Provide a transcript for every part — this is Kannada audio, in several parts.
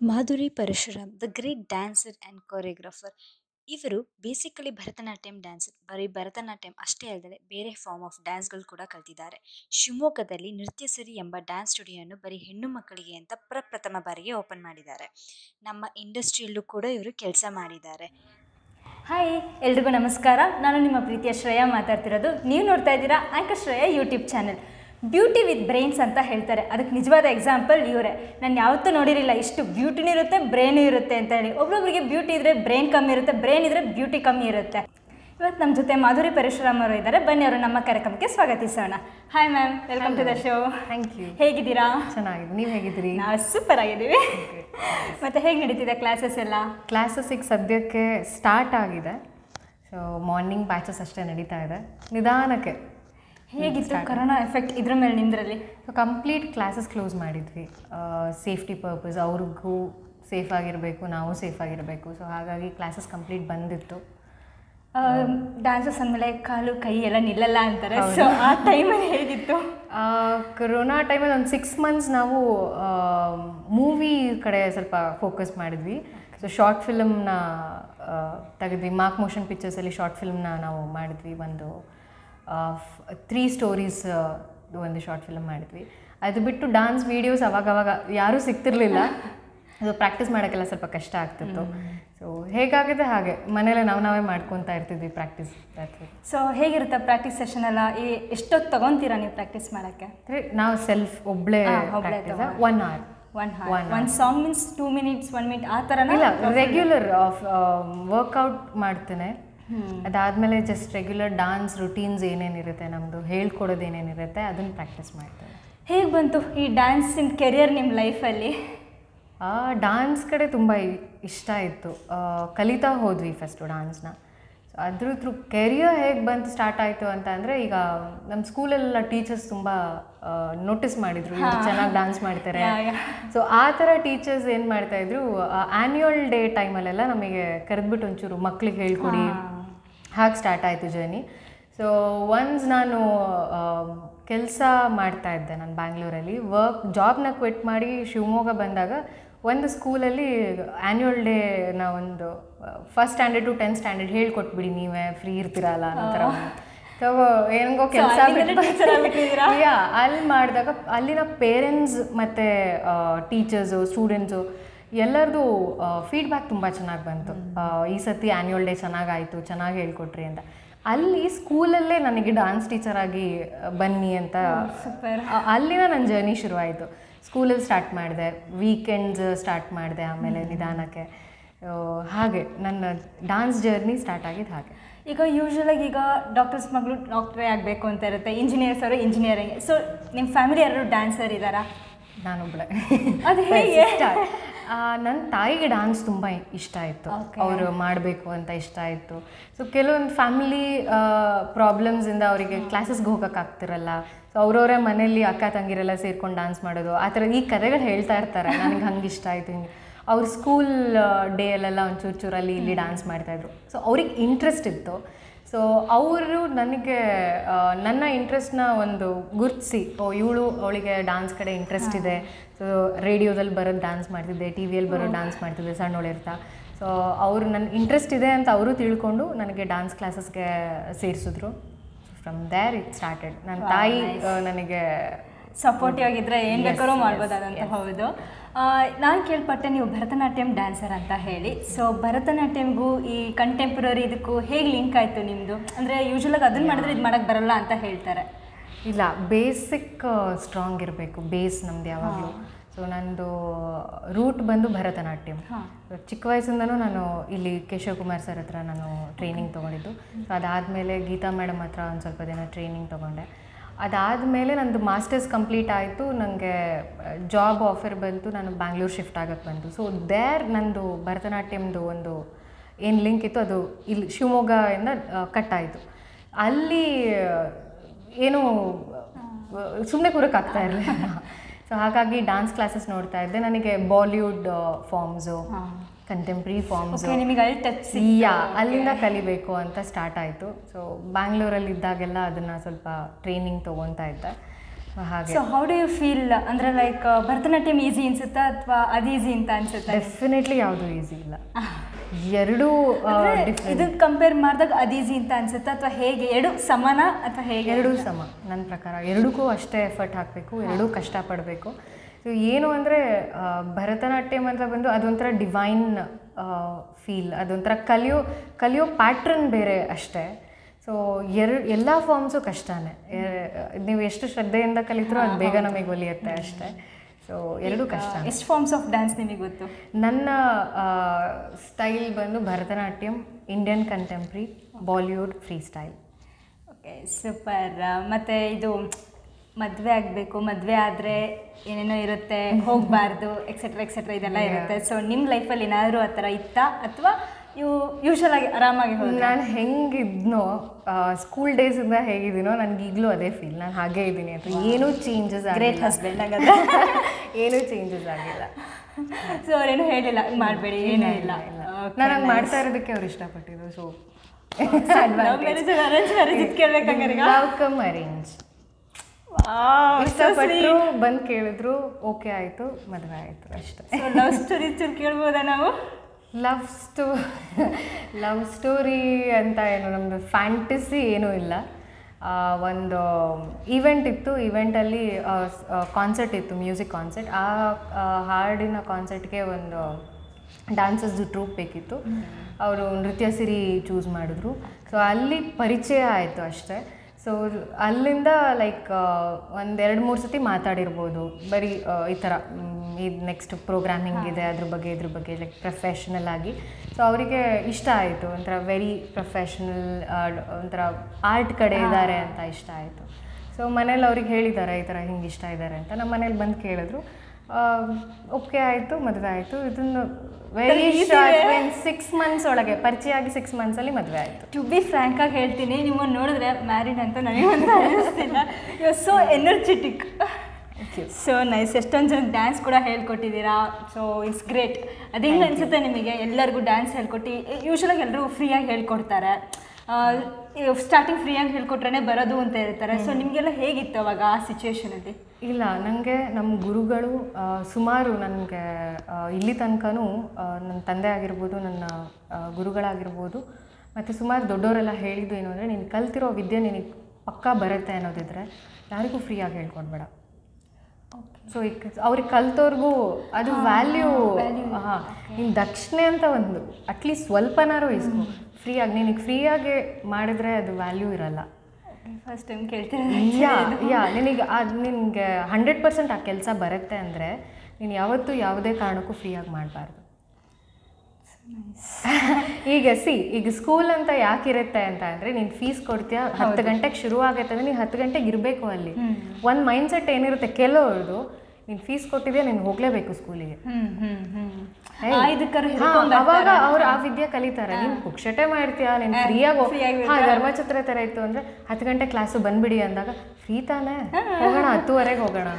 Madhuri Parashuram, the great dancer and choreographer. ಇವರು ಬೇಸಿಕಲಿ ಭರತನಾಟ್ಯಂ ಡ್ಯಾನ್ಸರ್. ಬರೀ ಭರತನಾಟ್ಯಂ ಅಷ್ಟೇ ಅಲ್ಲದೆ ಬೇರೆ ಫಾರ್ಮ್ ಆಫ್ ಡ್ಯಾನ್ಸ್ಗಳು ಕೂಡ ಕಲ್ತಿದ್ದಾರೆ. ಶಿವಮೊಗ್ಗದಲ್ಲಿ ನೃತ್ಯಸರಿ ಎಂಬ ಡ್ಯಾನ್ಸ್ ಸ್ಟುಡಿಯೋನು ಬರೀ ಹೆಣ್ಣು ಮಕ್ಕಳಿಗೆ ಅಂತ ಪ್ರಪ್ರಥಮ ಬಾರಿಗೆ ಓಪನ್ ಮಾಡಿದ್ದಾರೆ. ನಮ್ಮ ಇಂಡಸ್ಟ್ರಿಯಲ್ಲೂ ಕೂಡ ಇವರು ಕೆಲಸ ಮಾಡಿದ್ದಾರೆ. ಹಾಯ್ ಎಲ್ರಿಗೂ ನಮಸ್ಕಾರ. ನಾನು ನಿಮ್ಮ ಪ್ರೀತಿಯ ಶ್ರೇಯಾ ಮಾತಾಡ್ತಿರೋದು. ನೀವು ನೋಡ್ತಾ ಇದ್ದೀರಾ anchor Shreya YouTube channel. Beauty with brains ಅಂತ ಹೇಳ್ತಾರೆ. ಅದಕ್ಕೆ ನಿಜವಾದ ಎಕ್ಸಾಂಪಲ್ ಇವರೇ. ನಾನು ಯಾವತ್ತೂ ನೋಡಿರಲಿಲ್ಲ ಇಷ್ಟು ಬ್ಯೂಟಿನೂ ಇರುತ್ತೆ ಬ್ರೈನು ಇರುತ್ತೆ ಅಂತ ಹೇಳಿ. ಒಬ್ಬೊಬ್ಬರಿಗೆ ಬ್ಯೂಟಿ ಇದ್ದರೆ ಬ್ರೈನ್ ಕಮ್ಮಿ ಇರುತ್ತೆ ಬ್ರೈನ್ ಇದ್ದರೆ ಬ್ಯೂಟಿ ಕಮ್ಮಿ ಇರುತ್ತೆ. ಇವತ್ತು ನಮ್ಮ ಜೊತೆ ಮಾಧುರಿ ಪರಶುರಾಮ್ ಅವರು ಇದ್ದಾರೆ. ಬನ್ನಿ ಅವರು ನಮ್ಮ ಕಾರ್ಯಕ್ರಮಕ್ಕೆ ಸ್ವಾಗತಿಸೋಣ. Hi ma'am welcome to the show thank you ಹೇಗಿದ್ದೀರಾ? ಚೆನ್ನಾಗಿದೆ ನೀವು ಹೇಗಿದ್ದೀರಿ? ನಾವು ಸೂಪರ್ ಆಗಿದ್ದೀವಿ ಮತ್ತು ಹೇಗೆ ನಡೀತಿದೆ ಕ್ಲಾಸಸ್ ಎಲ್ಲ? ಕ್ಲಾಸಸ್ ಈಗ ಸದ್ಯಕ್ಕೆ ಸ್ಟಾರ್ಟ್ ಆಗಿದೆ. ಸೊ ಮಾರ್ನಿಂಗ್ ಬ್ಯಾಚಸ್ ಅಷ್ಟೇ ನಡೀತಾ ಇದೆ. ನಿಧಾನಕ್ಕೆ. ಹೇಗಿತ್ತು ಕರೋನಾ ಎಫೆಕ್ಟ್ ಇದ್ರ ಮೇಲೆ ನಿಮ್ದ್ರಲ್ಲಿ? ಸೊ ಕಂಪ್ಲೀಟ್ ಕ್ಲಾಸಸ್ ಕ್ಲೋಸ್ ಮಾಡಿದ್ವಿ. ಸೇಫ್ಟಿ ಪರ್ಪಸ್ ಅವ್ರಿಗೂ ಸೇಫ್ ಆಗಿರಬೇಕು ನಾವು ಸೇಫ್ ಆಗಿರಬೇಕು. ಸೊ ಹಾಗಾಗಿ ಕ್ಲಾಸಸ್ ಕಂಪ್ಲೀಟ್ ಬಂದಿತ್ತು. ಡ್ಯಾನ್ಸಸ್ ಅಂದಮೇಲೆ ಕಾಲು ಕೈ ಎಲ್ಲ ನಿಲ್ಲಲ್ಲ ಅಂತಾರೆ. ಸೊ ಆ ಟೈಮಲ್ಲಿ ಹೇಗಿತ್ತು? ಕೊರೋನಾ ಟೈಮಲ್ಲಿ ಒಂದು ಸಿಕ್ಸ್ ಮಂತ್ಸ್ ನಾವು ಮೂವಿ ಕಡೆ ಸ್ವಲ್ಪ ಫೋಕಸ್ ಮಾಡಿದ್ವಿ. ಸೊ ಶಾರ್ಟ್ ಫಿಲಮ್ನ ತೆಗೆದ್ವಿ. ಮಾರ್ಕ್ ಮೋಷನ್ ಪಿಕ್ಚರ್ಸಲ್ಲಿ ಶಾರ್ಟ್ ಫಿಲ್ಮ್ನ ನಾವು ಮಾಡಿದ್ವಿ ಒಂದು. ತ್ರೀ ಸ್ಟೋರೀಸ್ ಒಂದು ಶಾರ್ಟ್ ಫಿಲಮ್ ಮಾಡಿದ್ವಿ. ಅದು ಬಿಟ್ಟು ಡಾನ್ಸ್ ವೀಡಿಯೋಸ್ ಅವಾಗವಾಗ ಯಾರೂ ಸಿಗ್ತಿರ್ಲಿಲ್ಲ. ಅದು ಪ್ರಾಕ್ಟೀಸ್ ಮಾಡೋಕ್ಕೆಲ್ಲ ಸ್ವಲ್ಪ ಕಷ್ಟ ಆಗ್ತಿತ್ತು. ಸೊ ಹೇಗಾಗಿದೆ ಹಾಗೆ? ಮನೇಲೆ ನಾವು ನಾವೇ ಮಾಡ್ಕೊತಾ ಇರ್ತಿದ್ವಿ ಪ್ರಾಕ್ಟೀಸ್ ಸೊ ಹೇಗಿರುತ್ತೆ ಪ್ರಾಕ್ಟೀಸ್ ಸೆಷನ್ ಎಲ್ಲ? ಈ ಎಷ್ಟೊತ್ತು ತಗೊಂತೀರಾ ನೀವು ಪ್ರಾಕ್ಟೀಸ್ ಮಾಡೋಕ್ಕೆ? ನಾವು ಸೆಲ್ಫ್ ಒಬ್ಳೆ. One hour one one song means two minutes one minute ಆ ಥರ ಇಲ್ಲ ರೆಗ್ಯುಲರ್ ವರ್ಕೌಟ್ ಮಾಡ್ತೇನೆ. ಅದಾದಮೇಲೆ ಜಸ್ಟ್ ರೆಗ್ಯುಲರ್ ಡಾನ್ಸ್ ರುಟೀನ್ಸ್ ಏನೇನಿರುತ್ತೆ ನಮ್ಮದು ಹೇಳ್ಕೊಡೋದು ಏನೇನಿರುತ್ತೆ ಅದನ್ನು ಪ್ರಾಕ್ಟೀಸ್ ಮಾಡ್ತೇವೆ. ಹೇಗೆ ಬಂತು ಈ ಡ್ಯಾನ್ಸಿನ ಕೆರಿಯರ್ ನಿಮ್ಮ ಲೈಫಲ್ಲಿ ಡಾನ್ಸ್ ಕಡೆ ತುಂಬ ಇಷ್ಟ ಇತ್ತು. ಕಲಿತಾ ಹೋದ್ವಿ ಫಸ್ಟು ಡಾನ್ಸ್ನ ಸೊ ಅದ್ರ ಥ್ರೂ ಕೆರಿಯರ್ ಹೇಗೆ ಬಂತು ಸ್ಟಾರ್ಟ್ ಆಯಿತು ಅಂತ ಅಂದರೆ ಈಗ ನಮ್ಮ ಸ್ಕೂಲಲ್ಲೆಲ್ಲ ಟೀಚರ್ಸ್ ತುಂಬ ನೋಟಿಸ್ ಮಾಡಿದ್ರು ಚೆನ್ನಾಗಿ ಡಾನ್ಸ್ ಮಾಡ್ತಾರೆ. ಸೊ ಆ ಥರ ಟೀಚರ್ಸ್ ಏನು ಮಾಡ್ತಾಯಿದ್ರು ಆ್ಯನ್ಯುವಲ್ ಡೇ ಟೈಮಲ್ಲೆಲ್ಲ ನಮಗೆ ಕರೆದ್ಬಿಟ್ಟು ಒಂಚೂರು ಮಕ್ಳಿಗೆ ಹೇಳ್ಕೊಡಿ. ಹಾಗೆ ಸ್ಟಾರ್ಟ್ ಆಯಿತು ಜರ್ನಿ ಸೊ ಒನ್ಸ್ ನಾನು ಕೆಲಸ ಮಾಡ್ತಾ ಇದ್ದೆ ನಾನು ಬ್ಯಾಂಗ್ಳೂರಲ್ಲಿ ವರ್ಕ್ ಜಾಬ್ನ ಕ್ವಿಟ್ ಮಾಡಿ ಶಿವಮೊಗ್ಗ ಬಂದಾಗ ಒಂದು ಸ್ಕೂಲಲ್ಲಿ ಆ್ಯನ್ಯುವಲ್ ಡೇನ ಒಂದು first standard to tenth standard ಹೇಳ್ಕೊಟ್ಬಿಡಿ ನೀವೇ ಫ್ರೀ ಇರ್ತೀರಲ್ಲ ಅನ್ನೋ ಥರ ಸೊ ಹೆಂಗೋ ಕೆಲಸ ಯಾ ಅಲ್ಲಿ ಮಾಡಿದಾಗ ಅಲ್ಲಿನ ಪೇರೆಂಟ್ಸ್ ಮತ್ತು ಟೀಚರ್ಸು ಸ್ಟೂಡೆಂಟ್ಸು ಎಲ್ಲರದು ಫೀಡ್ಬ್ಯಾಕ್ ತುಂಬ ಚೆನ್ನಾಗಿ ಬಂತು. ಈ ಸತಿ ಆ್ಯನ್ಯುವಲ್ ಡೇ ಚೆನ್ನಾಗಾಯಿತು ಚೆನ್ನಾಗಿ ಹೇಳ್ಕೊಟ್ರಿ ಅಂತ. ಅಲ್ಲಿ ಸ್ಕೂಲಲ್ಲೇ ನನಗೆ ಡಾನ್ಸ್ ಟೀಚರ್ ಆಗಿ ಬನ್ನಿ ಅಂತ ಅಲ್ಲಿನ ನನ್ನ ಜರ್ನಿ ಶುರುವಾಯಿತು. ಸ್ಕೂಲಲ್ಲಿ ಸ್ಟಾರ್ಟ್ ಮಾಡಿದೆ ವೀಕೆಂಡ್ಸ್ ಸ್ಟಾರ್ಟ್ ಮಾಡಿದೆ ಆಮೇಲೆ ನಿಧಾನಕ್ಕೆ. ಹಾಗೆ ನನ್ನ ಡಾನ್ಸ್ ಜರ್ನಿ ಸ್ಟಾರ್ಟ್ ಆಗಿದ್ದು ಹಾಗೆ. ಈಗ ಯೂಶ್ವಲಾಗಿ ಈಗ ಡಾಕ್ಟರ್ಸ್ ಮಗಳು ಡಾಕ್ಟ್ರೇ ಆಗಬೇಕು ಅಂತ ಇರುತ್ತೆ. ಇಂಜಿನಿಯರ್ಸ್ ಅವರು ಇಂಜಿನಿಯರಿಂಗ್ ಸೊ ನಿಮ್ಮ ಫ್ಯಾಮಿಲಿ ಯಾರು ಡ್ಯಾನ್ಸರ್ ಇದ್ದಾರಾ? ನಾನೊಬ್ಬಳೆ ಅದು ಹೇಗೆ? ನನ್ನ ತಾಯಿಗೆ ಡಾನ್ಸ್ ತುಂಬ ಇಷ್ಟ ಆಯಿತು. ಅವರು ಮಾಡಬೇಕು ಅಂತ ಇಷ್ಟ ಆಯಿತು. ಸೊ ಕೆಲವೊಂದು ಫ್ಯಾಮಿಲಿ ಪ್ರಾಬ್ಲಮ್ಸಿಂದ ಅವರಿಗೆ ಕ್ಲಾಸಸ್ಗೆ ಹೋಗೋಕ್ಕಾಗ್ತಿರಲ್ಲ ಸೊ ಅವ್ರವರೇ ಮನೇಲಿ ಅಕ್ಕ ತಂಗಿರೆಲ್ಲ ಸೇರ್ಕೊಂಡು ಡಾನ್ಸ್ ಮಾಡೋದು. ಆ ಥರ ಈ ಕಥೆಗಳು ಹೇಳ್ತಾ ಇರ್ತಾರೆ. ನನಗೆ ಹಂಗೆ ಇಷ್ಟ ಆಯಿತು ಹಿಂಗೆ. ಅವ್ರ ಸ್ಕೂಲ್ ಡೇಯಲ್ಲೆಲ್ಲ ಒಂಚೂರು ಚೂರಲ್ಲಿ ಇಲ್ಲಿ ಡಾನ್ಸ್ ಮಾಡ್ತಾಯಿದ್ರು ಸೊ ಅವ್ರಿಗೆ ಇಂಟ್ರೆಸ್ಟ್ ಇತ್ತು. ಸೊ ಅವರು ನನಗೆ ನನ್ನ ಇಂಟ್ರೆಸ್ಟ್ನ ಒಂದು ಗುರುತಿಸಿ ಓ ಇವಳು ಅವಳಿಗೆ ಡಾನ್ಸ್ ಕಡೆ ಇಂಟ್ರೆಸ್ಟ್ ಇದೆ. ಸೊ ರೇಡಿಯೋದಲ್ಲಿ ಬರೋದು ಡಾನ್ಸ್ ಮಾಡ್ತಿದ್ದೆ ಟಿ ವಿಯಲ್ಲಿ ಬರೋ ಡಾನ್ಸ್ ಮಾಡ್ತಿದ್ದೆ ಸಣ್ಣವಳಿರ್ತಾ ಸೊ ಅವರು ನನ್ನ ಇಂಟ್ರೆಸ್ಟ್ ಇದೆ ಅಂತ ಅವರು ತಿಳ್ಕೊಂಡು ನನಗೆ ಡ್ಯಾನ್ಸ್ ಕ್ಲಾಸಸ್ಗೆ ಸೇರಿಸಿದ್ರು. ಫ್ರಮ್ ದೇರ್ ಇಟ್ ಸ್ಟಾರ್ಟೆಡ್ ನನ್ನ ತಾಯಿ ನನಗೆ ಸಪೋರ್ಟಿವ್ ಆಗಿದ್ದರೆ ಏನು ಬೇಕಾದ್ರೂ ಮಾಡ್ಬೋದಾದಂತ ಹೌದು. ನಾನು ಕೇಳ್ಪಟ್ಟೆ ನೀವು ಭರತನಾಟ್ಯಂ ಡ್ಯಾನ್ಸರ್ ಅಂತ ಹೇಳಿ. ಸೊ ಭರತನಾಟ್ಯಂಗೂ ಈ ಕಂಟೆಂಪ್ರರಿ ಇದಕ್ಕೂ ಹೇಗೆ ಲಿಂಕ್ ಆಯಿತು ನಿಮ್ಮದು ಅಂದರೆ ಯೂಶ್ವಲಾಗಿ ಅದನ್ನು ಮಾಡಿದ್ರೆ ಇದು ಮಾಡೋಕ್ಕೆ ಬರಲ್ಲ ಅಂತ ಹೇಳ್ತಾರೆ. ಇಲ್ಲ ಬೇಸಿಕ್ ಸ್ಟ್ರಾಂಗ್ ಇರಬೇಕು ಬೇಸ್ ನಮ್ದು ಯಾವಾಗಲೂ. ಸೊ ನಂದು ರೂಟ್ ಬಂದು ಭರತನಾಟ್ಯಂ. ಚಿಕ್ಕ ವಯಸ್ಸಿಂದನೂ ನಾನು ಇಲ್ಲಿ ಕೇಶವ್ ಕುಮಾರ್ ಸರ್ ಹತ್ರ ನಾನು ಟ್ರೈನಿಂಗ್ ತೊಗೊಂಡಿದ್ದು. ಸೊ ಅದಾದಮೇಲೆ ಗೀತಾ ಮೇಡಮ್ ಹತ್ರ ಒಂದು ಸ್ವಲ್ಪ ದಿನ ಟ್ರೈನಿಂಗ್ ತೊಗೊಂಡೆ. ಅದಾದಮೇಲೆ ನಂದು ಮಾಸ್ಟರ್ಸ್ ಕಂಪ್ಲೀಟ್ ಆಯಿತು ನನಗೆ ಜಾಬ್ ಆಫರ್ ಬಂತು ನಾನು ಬ್ಯಾಂಗ್ಳೂರ್ ಶಿಫ್ಟ್ ಆಗಕ್ಕೆ ಬಂತು ಸೊ ದೇರ್ ನಂದು ಭರತನಾಟ್ಯಮ್ದು ಒಂದು ಏನು ಲಿಂಕ್ ಇತ್ತು ಅದು ಇಲ್ಲಿ ಶಿವಮೊಗ್ಗದಿಂದ ಕಟ್ ಆಯಿತು. ಅಲ್ಲಿ ಏನು ಸುಮ್ಮನೆ ಕೂರಕ್ಕಾಗ್ತಾ ಇರಲಿಲ್ಲ. ಸೊ ಹಾಗಾಗಿ ಡ್ಯಾನ್ಸ್ ಕ್ಲಾಸಸ್ ನೋಡ್ತಾ ಇದ್ದೆ. ನನಗೆ ಬಾಲಿವುಡ್ ಫಾರ್ಮ್ಸು ಕಂಟೆಂಪ್ರರಿ ಫಾರ್ಮ್ಸ್ ನಿಮಗೆ ಅಲ್ಲಿ ಟಚ್ ಯಾ ಅಲ್ಲಿಂದ ಕಲಿಬೇಕು ಅಂತ ಸ್ಟಾರ್ಟ್ ಆಯಿತು. ಸೊ ಬ್ಯಾಂಗ್ಳೂರಲ್ಲಿ ಇದ್ದಾಗೆಲ್ಲ ಅದನ್ನು ಸ್ವಲ್ಪ ಟ್ರೈನಿಂಗ್ ತೊಗೊತಾ ಇದ್ದೆ. ಹಾಗೆ. So how do you feel ಅಂದರೆ ಲೈಕ್ ಭರತನಾಟ್ಯಂ ಈಸಿ ಅನ್ಸುತ್ತಾ ಅಥವಾ ಅದು ಈಸಿ ಅಂತ ಅನ್ಸುತ್ತೆ? ಡೆಫಿನೆಟ್ಲಿ ಯಾವುದು ಈಸಿ ಇಲ್ಲ. ಎರಡೂ ಅಂದ್ರೆ ಇದು ಕಂಪೇರ್ ಮಾಡಿದಾಗ ಅದು ಈಸಿ ಅಂತ ಅನ್ಸುತ್ತಾ ಅಥವಾ ಹೇಗೆ? ಎರಡು ಸಮಾನ ಅಥವಾ ಹೇಗೆ? ಎರಡೂ ಸಮ. ನನ್ನ ಪ್ರಕಾರ ಎರಡಕ್ಕೂ ಅಷ್ಟೇ ಎಫರ್ಟ್ ಹಾಕಬೇಕು ಎರಡೂ ಕಷ್ಟಪಡಬೇಕು. ಸೊ ಏನು ಅಂದರೆ ಭರತನಾಟ್ಯಂ ಅಂತ ಬಂದು ಅದೊಂಥರ ಡಿವೈನ್ ಫೀಲ್ ಅದೊಂಥರ ಕಲಿಯೋ ಕಲಿಯೋ ಪ್ಯಾಟ್ರನ್ ಬೇರೆ ಅಷ್ಟೇ. ಸೊ ಎರಡು ಎಲ್ಲ ಫಾರ್ಮ್ಸು ಕಷ್ಟನೇ. ನೀವು ಎಷ್ಟು ಶ್ರದ್ಧೆಯಿಂದ ಕಲಿತರೂ ಅದು ಬೇಗ ನಮಗೆ ಒಲಿಯುತ್ತೆ ಅಷ್ಟೇ. ಸೊ ಎರಡೂ ಕಷ್ಟ. ಎಷ್ಟು ಫಾರ್ಮ್ಸ್ ಆಫ್ ಡ್ಯಾನ್ಸ್ ನಿಮಗೆ ಗೊತ್ತು? ನನ್ನ ಸ್ಟೈಲ್ ಬಂದು Bharatanatyam Indian contemporary Bollywood free style okay super ಮತ್ತು ಇದು ಮದುವೆ ಆಗಬೇಕು ಮದುವೆ ಆದರೆ ಏನೇನೋ ಇರುತ್ತೆ ಹೋಗಬಾರ್ದು ಎಕ್ಸೆಟ್ರಾ ಎಕ್ಸೆಟ್ರಾ ಇದೆಲ್ಲ ಇರುತ್ತೆ. ಸೊ ನಿಮ್ಮ ಲೈಫಲ್ಲಿ ಏನಾದರೂ ಆ ಥರ ಇತ್ತಾ? ಅಥವಾ ಇವು ಯೂಶಲ್ ಆಗಿ ಆರಾಮಾಗಿ ನಾನು ಹೆಂಗಿದ್ನೋ ಸ್ಕೂಲ್ ಡೇಸಿಂದ ಹೇಗಿದ್ದೀನೋ ನನಗೆ ಈಗಲೂ ಅದೇ ಫೀಲ್ ನಾನು ಹಾಗೇ ಇದ್ದೀನಿ. ಅಂತ ಏನೂ ಚೇಂಜಸ್ ಗ್ರೇಟ್ ಹಸ್ಬೆಂಡ್ ಹಾಗಾದ್ರೆ. ಏನೂ ಚೇಂಜಸ್ ಆಗಿಲ್ಲ. ಸೊ ಅವ್ರೇನು ಹೇಳಿಲ್ಲ ಮಾಡಬೇಡಿ ಏನೂ ಇಲ್ಲ ನಾನು ಹಂಗೆ ಮಾಡ್ತಾ ಇರೋದಕ್ಕೆ ಅವ್ರು ಇಷ್ಟಪಟ್ಟಿದ್ದು so arrange marriage love cum arrange ಇಷ್ಟಪಟ್ಟರು ಬಂದು ಕೇಳಿದ್ರು ಓಕೆ ಆಯಿತು ಮದುವೆ ಆಯಿತು ಅಷ್ಟೇ. ಲವ್ ಸ್ಟೋರಿ ಚೂರು ಕೇಳ್ಬೋದಾ ನಾವು? ಲವ್ ಸ್ಟೋ ಲವ್ ಸ್ಟೋರಿ ಅಂತ ಏನು ನಮ್ಮದು ಫ್ಯಾಂಟಸಿ ಏನೂ ಇಲ್ಲ. ಒಂದು ಈವೆಂಟ್ ಇತ್ತು ಈವೆಂಟಲ್ಲಿ ಕಾನ್ಸರ್ಟ್ ಇತ್ತು ಮ್ಯೂಸಿಕ್ ಕಾನ್ಸರ್ಟ್ ಆ ಆ, ಹಾಡಿನ ಕಾನ್ಸರ್ಟ್ಗೆ ಒಂದು ಡ್ಯಾನ್ಸಸ್ದು ಟ್ರೂಪ್ ಬೇಕಿತ್ತು. ಅವರು ನೃತ್ಯ ಸಿರಿ ಚೂಸ್ ಮಾಡಿದ್ರು. ಸೊ ಅಲ್ಲಿ ಪರಿಚಯ ಆಯಿತು ಅಷ್ಟೇ. ಸೊ ಅಲ್ಲಿಂದ ಲೈಕ್ ಒಂದು ಎರಡು ಮೂರು ಸತಿ ಮಾತಾಡಿರ್ಬೋದು. ಬರೀ ಈ ಥರ ಇದು ನೆಕ್ಸ್ಟ್ ಪ್ರೋಗ್ರಾಮಿಂಗ್ ಇದೆ ಅದ್ರ ಬಗ್ಗೆ ಇದ್ರ ಬಗ್ಗೆ ಲೈಕ್ ಪ್ರೊಫೆಷ್ನಲ್ ಆಗಿ. ಸೊ ಅವರಿಗೆ ಇಷ್ಟ ಆಯಿತು. ಒಂಥರ ವೆರಿ ಪ್ರೊಫೆಷ್ನಲ್ ಒಂಥರ ಆರ್ಟ್ ಕಡೆ ಇದ್ದಾರೆ ಅಂತ ಇಷ್ಟ ಆಯಿತು. ಸೊ ಮನೇಲಿ ಅವ್ರಿಗೆ ಹೇಳಿದ್ದಾರೆ ಈ ಥರ ಹಿಂಗೆ ಇಷ್ಟ ಇದ್ದಾರೆ ಅಂತ. ನಮ್ಮ ಮನೇಲಿ ಬಂದು ಕೇಳಿದ್ರು. ಓಕೆ ಆಯಿತು ಮದುವೆ ಆಯಿತು. ಇದನ್ನು ವೆರಿ ಶಾರ್ಟ್ ಸಿಕ್ಸ್ ಮಂತ್ಸ್ ಒಳಗೆ ಪರಿಚಯ ಆಗಿ ಸಿಕ್ಸ್ ಮಂತ್ಸಲ್ಲಿ ಮದುವೆ ಆಯಿತು. ಟು ಬಿ ಫ್ರ್ಯಾಂಕ್ ಆಗಿ ಹೇಳ್ತೀನಿ ನಿಮ್ಮನ್ನು ನೋಡಿದ್ರೆ ಮ್ಯಾರಿಡ್ ಅಂತ ನನಗಂತ ಅನಿಸ್ತಿಲ್ಲ. You so energetic so nice ಎಷ್ಟೊಂದು ಜನ ಡ್ಯಾನ್ಸ್ ಕೂಡ ಹೇಳ್ಕೊಟ್ಟಿದ್ದೀರಾ. ಸೊ ಇಟ್ಸ್ ಗ್ರೇಟ್ ಅದು ಹೆಂಗೆ ಅನಿಸುತ್ತೆ ನಿಮಗೆ? ಎಲ್ಲರಿಗೂ ಡ್ಯಾನ್ಸ್ ಹೇಳ್ಕೊಟ್ಟು ಯೂಶ್ವಲಾಗಿ ಎಲ್ಲರೂ ಫ್ರೀಯಾಗಿ ಹೇಳ್ಕೊಡ್ತಾರೆ. ಸ್ಟಾರ್ಟಿಂಗ್ ಫ್ರೀಯಾಗಿ ಹೇಳ್ಕೊಟ್ರೆ ಬರೋದು ಅಂತ ಹೇಳ್ತಾರೆ. ಸೊ ನಿಮಗೆಲ್ಲ ಹೇಗಿತ್ತು ಅವಾಗ ಆ ಸಿಚುವೇಶನಲ್ಲಿ ಇಲ್ಲ ನನಗೆ ನಮ್ಮ ಗುರುಗಳು ಸುಮಾರು ನನಗೆ ಇಲ್ಲಿ ತನಕನೂ ನನ್ನ ತಂದೆ ಆಗಿರ್ಬೋದು ನನ್ನ ಗುರುಗಳಾಗಿರ್ಬೋದು ಮತ್ತು ಸುಮಾರು ದೊಡ್ಡವರೆಲ್ಲ ಹೇಳಿದ್ದು ಏನು ಅಂದರೆ ನೀನು ಕಲ್ತಿರೋ ವಿದ್ಯೆ ನಿನಗೆ ಪಕ್ಕಾ ಬರುತ್ತೆ ಅನ್ನೋದಿದ್ರೆ ಯಾರಿಗೂ ಫ್ರೀಯಾಗಿ ಹೇಳ್ಕೊಡ್ಬೇಡ. ಸೊ ಈಗ ಅವ್ರಿಗೆ ಕಲ್ತವ್ರಿಗೂ ಅದು ವ್ಯಾಲ್ಯೂ ಹಾಂ ನೀನು ದಕ್ಷಿಣೆ ಅಂತ ಒಂದು ಅಟ್ಲೀಸ್ಟ್ ಸ್ವಲ್ಪನಾರು ಇಸ್ಕೊ. ಫ್ರೀಯಾಗಿ ನಿನಗೆ ಫ್ರೀಯಾಗಿ ಮಾಡಿದ್ರೆ ಅದು ವ್ಯಾಲ್ಯೂ ಇರಲ್ಲ. ಫಸ್ಟ್ ಟೈಮ್ ಕೇಳ್ತೀನಿ ಯಾ ಯಾ ನಿನಗೆ ಅದು ನಿನಗೆ ಹಂಡ್ರೆಡ್ ಪರ್ಸೆಂಟ್ ಆ ಕೆಲಸ ಬರುತ್ತೆ ಅಂದರೆ ನೀನು ಯಾವತ್ತೂ ಯಾವುದೇ ಕಾರಣಕ್ಕೂ ಫ್ರೀಯಾಗಿ ಮಾಡಬಾರ್ದು. ಈಗ ಸಿ ಈಗ ಸ್ಕೂಲ್ ಅಂತ ಯಾಕಿರುತ್ತೆ ಅಂತ ಅಂದರೆ ನೀನು ಫೀಸ್ ಕೊಡ್ತೀಯ ಹತ್ತು ಗಂಟೆಗೆ ಶುರು ಆಗುತ್ತೆ ಅಂದರೆ ನೀನು ಹತ್ತು ಗಂಟೆಗೆ ಇರಬೇಕು ಅಲ್ಲಿ. ಒಂದು ಮೈಂಡ್ ಸೆಟ್ ಏನಿರುತ್ತೆ ಕೆಲವ್ರದ್ದು ನೀನು ಫೀಸ್ ಕೊಟ್ಟಿದ್ಯಾ ನೀನು ಹೋಗಲೇಬೇಕು ಸ್ಕೂಲಿಗೆ ಅವಾಗ ಅವ್ರು ಆ ವಿದ್ಯೆ ಕಲಿತಾರೆ. ನೀವು ಪುಕ್ಷಟೆ ಮಾಡ್ತೀಯಾ? ನೀನ್ ಫ್ರೀಯಾಗಿ ಧರ್ಮಛತ್ರ ಥರ ಇತ್ತು ಅಂದ್ರೆ ಹತ್ತು ಗಂಟೆ ಕ್ಲಾಸು ಬಂದ್ಬಿಡಿ ಅಂದಾಗ ಫ್ರೀ ತಾನೇ? ಹೋಗೋಣ ಹತ್ತುವರೆಗೆ ಹೋಗೋಣ.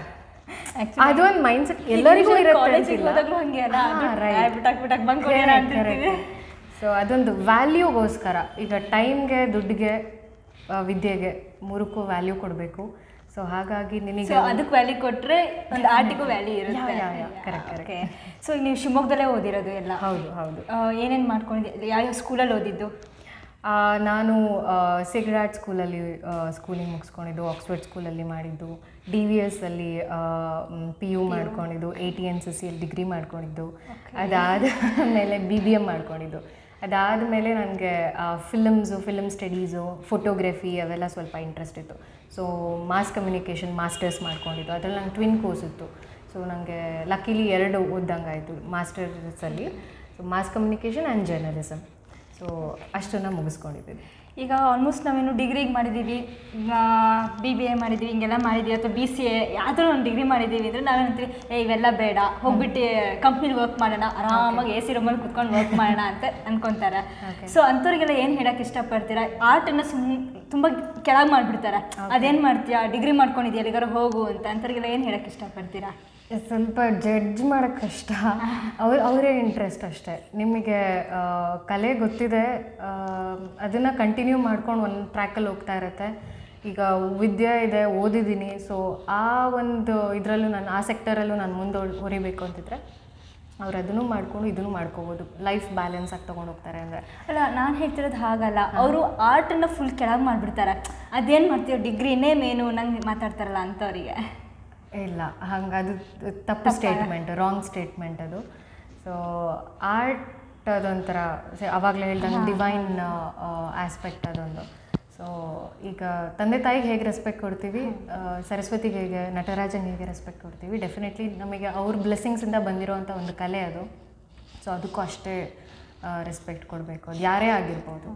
ಅದೊಂದು ಮೈಂಡ್ ಸೆಟ್ ಎಲ್ಲರಿಗೂ ಇರುತ್ತೆ ಸೊ ಅದೊಂದು ವ್ಯಾಲ್ಯೂಗೋಸ್ಕರ ಈಗ ಟೈಮ್ಗೆ ದುಡ್ಡಿಗೆ ವಿದ್ಯೆಗೆ ಮೂರಕ್ಕೂ ವ್ಯಾಲ್ಯೂ ಕೊಡಬೇಕು. ಸೊ ಹಾಗಾಗಿ ನಿಮಗೆ ಅದಕ್ಕೆ ವ್ಯಾಲ್ಯೂ ಕೊಟ್ಟರೆ ಒಂದು ಆರ್ಟಿಗೂ ವ್ಯಾಲ್ಯೂ ಇರುತ್ತೆ. Correct. ಓಕೆ ಸೊ ನೀವು ಶಿವಮೊಗ್ಗದಲ್ಲೇ ಓದಿರೋದು ಎಲ್ಲ. ಹೌದು ಹೌದು. ಏನೇನು ಮಾಡ್ಕೊಂಡಿದ್ದೆ? ಯಾವ್ಯಾವ ಸ್ಕೂಲಲ್ಲಿ ಓದಿದ್ದು? ನಾನು ಸಿಗ್ರಾಟ್ ಸ್ಕೂಲಲ್ಲಿ ಸ್ಕೂಲಿಂಗ್ ಮುಗಿಸ್ಕೊಂಡಿದ್ದು ಆಕ್ಸ್ಫರ್ಡ್ ಸ್ಕೂಲಲ್ಲಿ ಮಾಡಿದ್ದು ಡಿ ವಿ ಎಸ್ ಅಲ್ಲಿ ಪಿ ಯು ಮಾಡ್ಕೊಂಡಿದ್ದು ಎ ಟಿ ಎನ್ ಸಿ ಸಿಯಲ್ಲಿ ಡಿಗ್ರಿ ಮಾಡ್ಕೊಂಡಿದ್ದು. ಅದಾದ ಮೇಲೆ ಬಿ ಬಿ ಎಂ ಮಾಡ್ಕೊಂಡಿದ್ದು. ಅದಾದಮೇಲೆ ನನಗೆ ಫಿಲಮ್ಸು ಫಿಲಮ್ ಸ್ಟಡೀಸು ಫೋಟೋಗ್ರಫಿ ಅವೆಲ್ಲ ಸ್ವಲ್ಪ ಇಂಟ್ರೆಸ್ಟ್ ಇತ್ತು. ಸೊ ಮಾಸ್ ಕಮ್ಯುನಿಕೇಷನ್ ಮಾಸ್ಟರ್ಸ್ ಮಾಡ್ಕೊಂಡಿದ್ದು. ಅದ್ರಲ್ಲಿ ನಂಗೆ ಟ್ವಿನ್ ಕೋರ್ಸ್ ಇತ್ತು. ಸೊ ನನಗೆ ಲಕ್ಕಿಲಿ ಎರಡು ಓದ್ದಂಗೆ ಆಯಿತು ಮಾಸ್ಟರ್ಸಲ್ಲಿ so mass communication and journalism so ಅಷ್ಟನ್ನು ಮುಗಿಸ್ಕೊಂಡಿದ್ದೀನಿ. ಈಗ ಆಲ್ಮೋಸ್ಟ್ ನಾವೇನು ಡಿಗ್ರಿಗೆ ಮಾಡಿದ್ದೀವಿ ಬಿ ಬಿ ಎ ಮಾಡಿದ್ದೀವಿ ಹಿಂಗೆಲ್ಲ ಮಾಡಿದ್ದೀವಿ ಅಥವಾ ಬಿ ಸಿ ಎ ಯಾವುದೋ ಒಂದು ಡಿಗ್ರಿ ಮಾಡಿದ್ದೀವಿ ಅಂದರೆ ನಾವೇನಂತೀವಿ ಏ ಇವೆಲ್ಲ ಬೇಡ. ಹೋಗ್ಬಿಟ್ಟು ಕಂಪ್ನಿಲಿ ವರ್ಕ್ ಮಾಡೋಣ. ಆರಾಮಾಗಿ ಎ ಸಿ ರೂಮಲ್ಲಿ ಕುತ್ಕೊಂಡು ವರ್ಕ್ ಮಾಡೋಣ ಅಂತ ಅಂದ್ಕೊತಾರೆ ಸೊ ಅಂಥವ್ರಿಗೆಲ್ಲ ಏನು ಹೇಳಕ್ಕೆ ಇಷ್ಟಪಡ್ತೀರಾ? ಆರ್ಟನ್ನು ಸುಮ್ ತುಂಬ ಕೆಳಗೆ ಮಾಡಿಬಿಡ್ತಾರೆ. ಅದೇನು ಮಾಡ್ತೀಯಾ? ಡಿಗ್ರಿ ಮಾಡ್ಕೊಂಡಿದ್ಯಾ? ಎಲ್ಲಿಗಾರು ಹೋಗು ಅಂತ. ಅಂಥವ್ರಿಗೆಲ್ಲ ಏನು ಹೇಳಕ್ಕೆ ಇಷ್ಟಪಡ್ತೀರಾ? ಸ್ವಲ್ಪ ಜಡ್ಜ್ ಮಾಡೋಕ್ಕೆ ಕಷ್ಟ. ಅವ್ರ ಅವರೇ ಇಂಟ್ರೆಸ್ಟ್ ಅಷ್ಟೇ. ನಿಮಗೆ ಕಲೆ ಗೊತ್ತಿದೆ ಅದನ್ನು ಕಂಟಿನ್ಯೂ ಮಾಡ್ಕೊಂಡು ಒಂದು ಟ್ರ್ಯಾಕಲ್ಲಿ ಹೋಗ್ತಾ ಇರುತ್ತೆ. ಈಗ ವಿದ್ಯೆ ಇದೆ ಓದಿದ್ದೀನಿ. ಸೊ ಆ ಒಂದು ಇದರಲ್ಲೂ ನಾನು ಆ ಸೆಕ್ಟರಲ್ಲೂ ನಾನು ಮುಂದೆ ಹೊರಿಬೇಕು ಅಂತಿದ್ರೆ ಅವ್ರು ಅದನ್ನು ಮಾಡ್ಕೊಂಡು ಇದನ್ನು ಮಾಡ್ಕೋಬೋದು. ಲೈಫ್ ಬ್ಯಾಲೆನ್ಸ್ ಆಗಿ ತೊಗೊಂಡು ಹೋಗ್ತಾರೆ ಅಂದರೆ. ಅಲ್ಲ ನಾನು ಹೇಳ್ತಿರೋದು ಹಾಗಲ್ಲ. ಅವರು ಆರ್ಟನ್ನು ಫುಲ್ ಕೆಳಗೆ ಮಾಡಿಬಿಡ್ತಾರೆ. ಅದೇನು ಮಾಡ್ತೀವಿ ಡಿಗ್ರಿನೇ ಮೇನು ನಂಗೆ ಮಾತಾಡ್ತಾರಲ್ಲ ಅಂಥವ್ರಿಗೆ. ಇಲ್ಲ ಹಂಗೆ ಅದು ತಪ್ಪು ಸ್ಟೇಟ್ಮೆಂಟ್ ರಾಂಗ್ ಸ್ಟೇಟ್ಮೆಂಟ್ ಅದು. ಸೊ ಆರ್ಟ್ ಅದೊಂಥರ ಅವಾಗಲೇ ಹೇಳ್ದಂಗೆ ಡಿವೈನ್ ಆಸ್ಪೆಕ್ಟ್ ಅದೊಂದು. ಸೊ ಈಗ ತಂದೆ ತಾಯಿಗೆ ಹೇಗೆ ರೆಸ್ಪೆಕ್ಟ್ ಕೊಡ್ತೀವಿ? ಸರಸ್ವತಿಗೆ ಹೇಗೆ ನಟರಾಜನ್ ಹೇಗೆ ರೆಸ್ಪೆಕ್ಟ್ ಕೊಡ್ತೀವಿ? ಡೆಫಿನೆಟ್ಲಿ ನಮಗೆ ಅವ್ರ ಬ್ಲೆಸ್ಸಿಂಗ್ಸಿಂದ ಬಂದಿರೋವಂಥ ಒಂದು ಕಲೆ ಅದು. ಸೊ ಅದಕ್ಕೂ ಅಷ್ಟೇ ರೆಸ್ಪೆಕ್ಟ್ ಕೊಡಬೇಕು. ಅದು ಯಾರೇ ಆಗಿರ್ಬೋದು.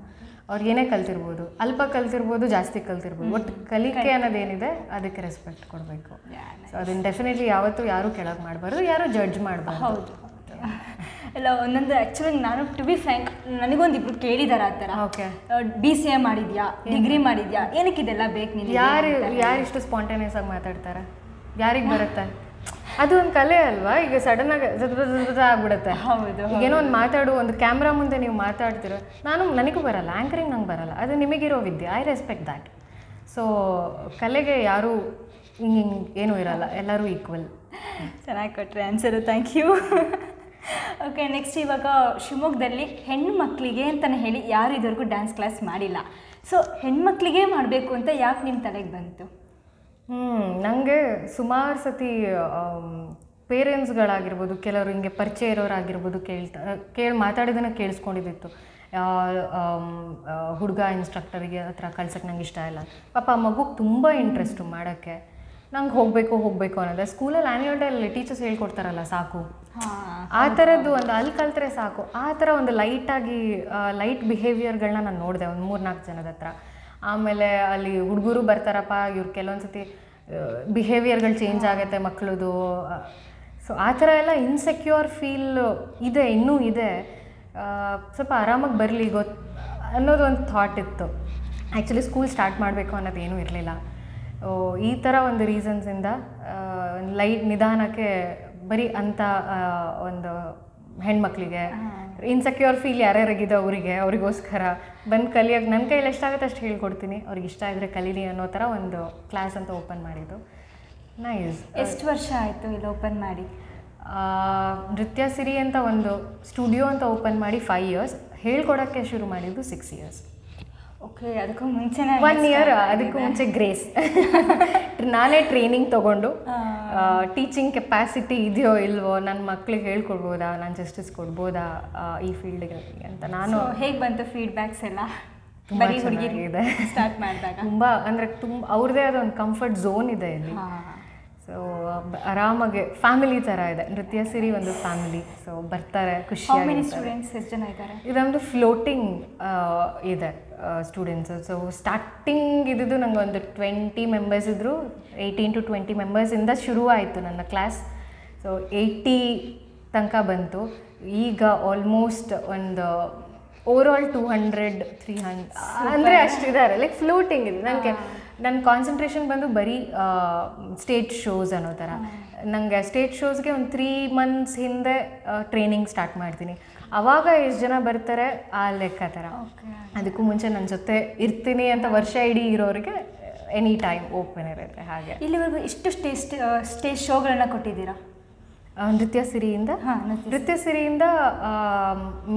ಅವ್ರು ಏನೇ ಕಲ್ತಿರ್ಬೋದು. ಅಲ್ಪ ಕಲ್ತಿರ್ಬೋದು ಜಾಸ್ತಿ ಕಲ್ತಿರ್ಬೋದು. ಬಟ್ ಕಲಿಕೆ ಅನ್ನೋದೇನಿದೆ ಅದಕ್ಕೆ ರೆಸ್ಪೆಕ್ಟ್ ಕೊಡಬೇಕು. ಸೊ ಅದನ್ನ ಡೆಫಿನೆಟ್ಲಿ ಯಾವತ್ತೂ ಯಾರೂ ಕೆಳಗೆ ಮಾಡಬಾರ್ದು ಯಾರೂ ಜಡ್ಜ್ ಮಾಡಬಾರ್ದು. ಹೌದು. ಇಲ್ಲ ಒಂದೊಂದು ಆ್ಯಕ್ಚುಲಿ ನಾನು ಟು ಬಿ ಫ್ರ್ಯಾಂಕ್ ನನಗೊಂದು ಇಬ್ರು ಕೇಳಿದಾರೆ ಆ ಥರ. ಓಕೆ ಬಿ ಸಿ ಎ ಮಾಡಿದ್ಯಾ? ಡಿಗ್ರಿ ಮಾಡಿದ್ಯಾ? ಏನಕ್ಕೆ ಇದೆಲ್ಲ ಬೇಕು ನೀನು ಯಾರು ಯಾರು ಇಷ್ಟು ಸ್ಪಾಂಟೇನಿಯಸ್ ಆಗಿ ಮಾತಾಡ್ತಾರೆ? ಯಾರಿಗೆ ಬರುತ್ತೆ? ಅದು ಒಂದು ಕಲೆ ಅಲ್ವಾ? ಈಗ ಸಡನ್ ಆಗಿ ಆಗ್ಬಿಡುತ್ತೆ. ಹೌದು ಏನೋ ಒಂದು ಮಾತಾಡು ಒಂದು ಕ್ಯಾಮ್ರಾ ಮುಂದೆ ನೀವು ಮಾತಾಡ್ತಿರೋ ನಾನು ನನಗೂ ಬರಲ್ಲ ಆ್ಯಂಕರಿಂಗ್ ನಂಗೆ ಬರಲ್ಲ. ಅದು ನಿಮಗಿರೋ ವಿದ್ಯೆ ಐ ರೆಸ್ಪೆಕ್ಟ್ ದ್ಯಾಟ್ ಸೊ ಕಲೆಗೆ ಯಾರೂ ಹಿಂಗೆ ಹಿಂಗೆ ಏನೂ ಇರಲ್ಲ ಎಲ್ಲರೂ ಈಕ್ವಲ್ ಚೆನ್ನಾಗಿ ಕೊಟ್ಟರೆ answer thank you okay next ಇವಾಗ ಶಿವಮೊಗ್ಗದಲ್ಲಿ ಹೆಣ್ಣು ಮಕ್ಕಳಿಗೆ ಅಂತಲೇ ಹೇಳಿ ಯಾರು ಇದುವರೆಗೂ ಡ್ಯಾನ್ಸ್ ಕ್ಲಾಸ್ ಮಾಡಿಲ್ಲ. ಸೊ ಹೆಣ್ಮಕ್ಳಿಗೆ ಮಾಡಬೇಕು ಅಂತ ಯಾಕೆ ನಿಮ್ಮ ತಲೆಗೆ ಬಂತು? ಹ್ಞೂ ನನಗೆ ಸುಮಾರು ಸತಿ ಪೇರೆಂಟ್ಸ್ಗಳಾಗಿರ್ಬೋದು ಕೆಲವರು ಹಿಂಗೆ ಪರಿಚಯ ಇರೋರಾಗಿರ್ಬೋದು ಕೇಳ್ತಾ ಕೇಳಿ ಮಾತಾಡೋದನ್ನು ಕೇಳಿಸ್ಕೊಂಡಿದ್ದಿತ್ತು. ಹುಡುಗ ಇನ್ಸ್ಟ್ರಕ್ಟರಿಗೆ ಹತ್ರ ಕಲ್ಸಕ್ಕೆ ನಂಗೆ ಇಷ್ಟ ಇಲ್ಲ. ಪಾಪ ಆ ಮಗುಗೆ ತುಂಬ ಇಂಟ್ರೆಸ್ಟು ಮಾಡೋಕ್ಕೆ. ನಂಗೆ ಹೋಗಬೇಕು ಹೋಗಬೇಕು ಅನ್ನೋದು. ಸ್ಕೂಲಲ್ಲಿ ಆ್ಯನ್ಯುವಲ್ ಡೇಲಿ ಟೀಚರ್ಸ್ ಹೇಳ್ಕೊಡ್ತಾರಲ್ಲ ಸಾಕು. ಆ ಥರದ್ದು ಒಂದು ಅಲ್ಲಿ ಕಲ್ತ್ರೆ ಸಾಕು. ಆ ಥರ ಒಂದು ಲೈಟಾಗಿ ಲೈಟ್ ಬಿಹೇವಿಯರ್ಗಳನ್ನ ನಾನು ನೋಡಿದೆ ಒಂದು ಮೂರು ನಾಲ್ಕು ಜನದ ಹತ್ರ. ಆಮೇಲೆ ಅಲ್ಲಿ ಹುಡುಗರು ಬರ್ತಾರಪ್ಪ, ಇವ್ರು ಕೆಲವೊಂದು ಸತಿ ಬಿಹೇವಿಯರ್ಗಳು ಚೇಂಜ್ ಆಗುತ್ತೆ ಮಕ್ಕಳದು ಸೊ ಆ ಥರ ಎಲ್ಲ ಇನ್ಸೆಕ್ಯೂರ್ ಫೀಲ್ ಇದೆ, ಇನ್ನೂ ಇದೆ. ಸ್ವಲ್ಪ ಆರಾಮಾಗಿ ಬರಲಿ ಗೊತ್ತು ಅನ್ನೋದು ಒಂದು ಥಾಟ್ ಇತ್ತು. ಆ್ಯಕ್ಚುಲಿ ಸ್ಕೂಲ್ ಸ್ಟಾರ್ಟ್ ಮಾಡಬೇಕು ಅನ್ನೋದು ಏನೂ ಇರಲಿಲ್ಲ. ಈ ಥರ ಒಂದು ರೀಸನ್ಸಿಂದ ಲೈಟ್ ನಿಧಾನಕ್ಕೆ ಬರೀ ಅಂಥ ಒಂದು ಹೆಣ್ಮಕ್ಳಿಗೆ. ಇನ್ಸೆಕ್ಯೂರ್ ಫೀಲ್ ಯಾರ್ಯಾರಿಗಿದೆ ಅವರಿಗೆ ಅವರಿಗೋಸ್ಕರ. ಬಂದು ಕಲಿಯೋಕೆ ನನ್ನ ಕೈಲಿ ಎಷ್ಟಾಗುತ್ತೆ ಅಷ್ಟು ಹೇಳ್ಕೊಡ್ತೀನಿ. ಅವ್ರಿಗೆ ಇಷ್ಟ ಇದ್ದರೆ ಕಲೀಲಿ ಅನ್ನೋ ಥರ ಒಂದು ಕ್ಲಾಸ್ ಅಂತ ಓಪನ್ ಮಾಡಿದ್ದು. ನೈಸ್ ಎಷ್ಟು ವರ್ಷ ಆಯಿತು ಇಲ್ಲಿ ಓಪನ್ ಮಾಡಿ? ನೃತ್ಯ ಸಿರಿ ಅಂತ ಒಂದು ಸ್ಟುಡಿಯೋ ಅಂತ ಓಪನ್ ಮಾಡಿ ಫೈವ್ ಇಯರ್ಸ್ ಹೇಳ್ಕೊಡೋಕ್ಕೆ ಶುರು ಮಾಡಿದ್ದು ಸಿಕ್ಸ್ ಇಯರ್ಸ್ ಓಕೆ ಅದಕ್ಕೂ ಮುಂಚೆನೇ ಒನ್ ಇಯರ್ ಅದಕ್ಕೂ ಮುಂಚೆ ಗ್ರೇಸ್ ನಾನೇ ಟ್ರೈನಿಂಗ್ ತೊಗೊಂಡು ಟೀಚಿಂಗ್ ಕೆಪಾಸಿಟಿ ಇದೆಯೋ ಇಲ್ವೋ ನನ್ನ ಮಕ್ಳಿಗೆ ಹೇಳ್ಕೊಡ್ಬೋದಾ? ನಾನು ಜಸ್ಟಿಸ್ ಕೊಡ್ಬೋದಾ ಈ ಫೀಲ್ಡ್ಗೆ ಅಂತ ನಾನು ಹೇಗೆ ಬಂತು ಫೀಡ್ಬ್ಯಾಕ್ಸ್ ಎಲ್ಲ? ಬರೀ ಹುಡುಗಿ ಇದೆ ಸ್ಟಾರ್ಟ್ ಮಾಡಿದಾಗ? ತುಂಬ ಅಂದರೆ ತುಂಬ ಅವ್ರದ್ದೇ ಆದ ಒಂದು ಕಂಫರ್ಟ್ ಝೋನ್ ಇದೆ ಇಲ್ಲಿ ಸೊ ಆರಾಮಾಗಿ ಫ್ಯಾಮಿಲಿ ಥರ ಇದೆ. ನೃತ್ಯ ಸಿರಿ ಒಂದು ಫ್ಯಾಮಿಲಿ ಸೊ ಬರ್ತಾರೆ ಖುಷಿಯಾಗಿ ಸ್ಟೂಡೆಂಟ್ಸ್ ಎಷ್ಟು ಜನ ಇದ್ದಾರೆ? ಇದೊಂದು ಫ್ಲೋಟಿಂಗ್ ಇದೆ ಸ್ಟೂಡೆಂಟ್ಸು ಸೊ ಸ್ಟಾರ್ಟಿಂಗ್ ಇದ್ದಿದ್ದು ನಂಗೆ ಒಂದು ಟ್ವೆಂಟಿ ಮೆಂಬರ್ಸ್ ಇದ್ದರು ಏಯ್ಟೀನ್ ಟು ಟ್ವೆಂಟಿ ಮೆಂಬರ್ಸಿಂದ ಶುರು ಆಯಿತು ನನ್ನ ಕ್ಲಾಸ್ ಸೊ ಏಯ್ಟಿ ತನಕ ಬಂತು. ಈಗ ಆಲ್ಮೋಸ್ಟ್ ಒಂದು overall two hundred three hundred ಅಂದರೆ ಅಷ್ಟಿದ್ದಾರೆ ಲೈಕ್ ಫ್ಲೋಟಿಂಗ್ ಇದೆ. ನನಗೆ ನನ್ನ ಕಾನ್ಸಂಟ್ರೇಷನ್ ಬಂದು ಬರೀ ಸ್ಟೇಜ್ ಶೋಸ್ ಅನ್ನೋ ಥರ. ನನಗೆ ಸ್ಟೇಜ್ ಶೋಸ್ಗೆ ಒಂದು ತ್ರೀ ಮಂತ್ಸ್ ಹಿಂದೆ ಟ್ರೈನಿಂಗ್ ಸ್ಟಾರ್ಟ್ ಮಾಡ್ತೀನಿ. ಆವಾಗ ಎಷ್ಟು ಜನ ಬರ್ತಾರೆ ಆ ಲೆಕ್ಕ ಥರ. ಅದಕ್ಕೂ ಮುಂಚೆ ನನ್ನ ಜೊತೆ ಇರ್ತೀನಿ ಅಂತ ವರ್ಷ ಇಡೀ ಇರೋರಿಗೆ ಎನಿ ಟೈಮ್ ಓಪನ್ ಇರುತ್ತೆ ಹಾಗೆ. ಇಲ್ಲಿವರೆಗೂ ಇಷ್ಟು ಸ್ಟೇಜ್ ಸ್ಟೇಜ್ ಶೋಗಳನ್ನ ಕೊಟ್ಟಿದ್ದೀರಾ? ನೃತ್ಯ ಸಿರಿಯಿಂದ? ನೃತ್ಯ ಸಿರಿಯಿಂದ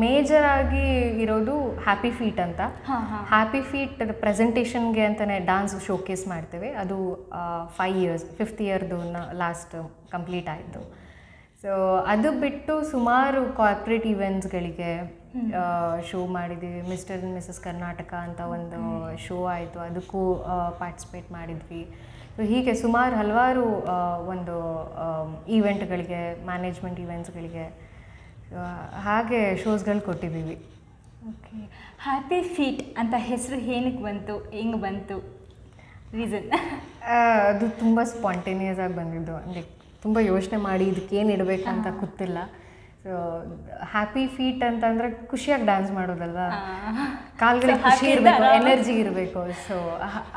ಮೇಜರ್ ಆಗಿ ಇರೋದು ಹ್ಯಾಪಿ ಫೀಟ್ ಅಂತ. ಹ್ಯಾಪಿ ಫೀಟ್ ಪ್ರೆಸೆಂಟೇಷನ್ಗೆ ಅಂತಲೇ ಡಾನ್ಸ್ ಶೋಕೇಸ್ ಮಾಡ್ತೇವೆ. ಅದು ಫೈವ್ ಇಯರ್ಸ್ ಫಿಫ್ತ್ ಇಯರ್ದು ಲಾಸ್ಟ್ ಕಂಪ್ಲೀಟ್ ಆಯಿತು. ಸೊ ಅದು ಬಿಟ್ಟು ಸುಮಾರು ಕಾರ್ಪೊರೇಟ್ ಇವೆಂಟ್ಸ್ಗಳಿಗೆ ಶೋ ಮಾಡಿದ್ದೀವಿ ಮಿಸ್ಟರ್ ಮಿಸಸ್ ಕರ್ನಾಟಕ ಅಂತ ಒಂದು ಶೋ ಆಯಿತು. ಅದಕ್ಕೂ ಪಾರ್ಟಿಸಿಪೇಟ್ ಮಾಡಿದ್ವಿ. ಹೀಗೆ ಸುಮಾರು ಹಲವಾರು ಒಂದು ಈವೆಂಟ್ಗಳಿಗೆ ಮ್ಯಾನೇಜ್ಮೆಂಟ್ ಈವೆಂಟ್ಸ್ಗಳಿಗೆ ಹಾಗೆ ಶೋಸ್ಗಳು ಕೊಟ್ಟಿದ್ದೀವಿ. ಓಕೆ ಹ್ಯಾಪಿ ಫೀಟ್ ಅಂತ ಹೆಸರು ಏನಕ್ಕೆ ಬಂತು? ಹೆಂಗೆ ಬಂತು? ರೀಸನ್ ಅದು ತುಂಬ ಸ್ಪಾಂಟೇನಿಯಸ್ ಆಗಿ ಬಂದಿದ್ದು. ಅಂದರೆ ತುಂಬ ಯೋಚನೆ ಮಾಡಿ ಇದಕ್ಕೇನು ಇಡಬೇಕು ಅಂತ ಗೊತ್ತಿಲ್ಲ. ಹ್ಯಾಪಿ ಫೀಟ್ ಅಂತಂದ್ರೆ ಖುಷಿಯಾಗಿ ಡ್ಯಾನ್ಸ್ ಮಾಡೋದಲ್ವಾ? ಕಾಲ್ಗಳಿಗೆ ಖುಷಿ ಇರಬೇಕು ಎನರ್ಜಿ ಇರಬೇಕು. ಸೊ